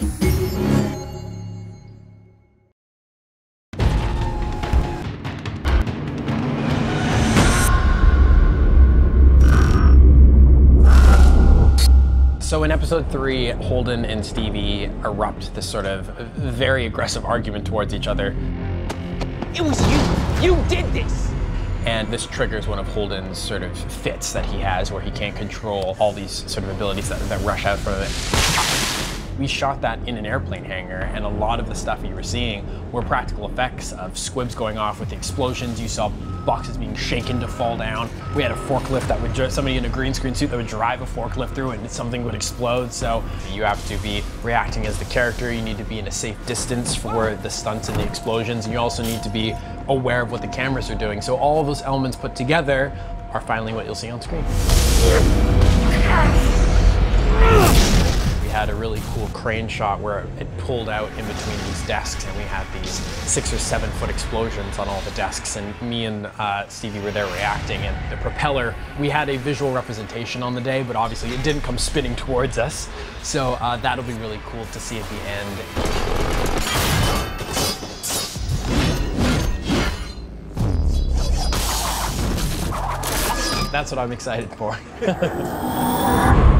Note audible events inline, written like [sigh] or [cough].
So in episode three, Holden and Stevie erupt this sort of very aggressive argument towards each other. It was you! You did this! And this triggers one of Holden's sort of fits that he has where he can't control all these sort of abilities that, that rush out from it. We shot that in an airplane hangar, and a lot of the stuff you were seeing were practical effects of squibs going off with the explosions. You saw boxes being shaken to fall down. We had a forklift that would, somebody in a green screen suit that would drive a forklift through and something would explode. So you have to be reacting as the character. You need to be in a safe distance for the stunts and the explosions. And you also need to be aware of what the cameras are doing. So all those elements put together are finally what you'll see on screen a really cool crane shot where it pulled out in between these desks and we had these six or seven foot explosions on all the desks and me and uh, Stevie were there reacting and the propeller, we had a visual representation on the day but obviously it didn't come spinning towards us so uh, that'll be really cool to see at the end. That's what I'm excited for. [laughs]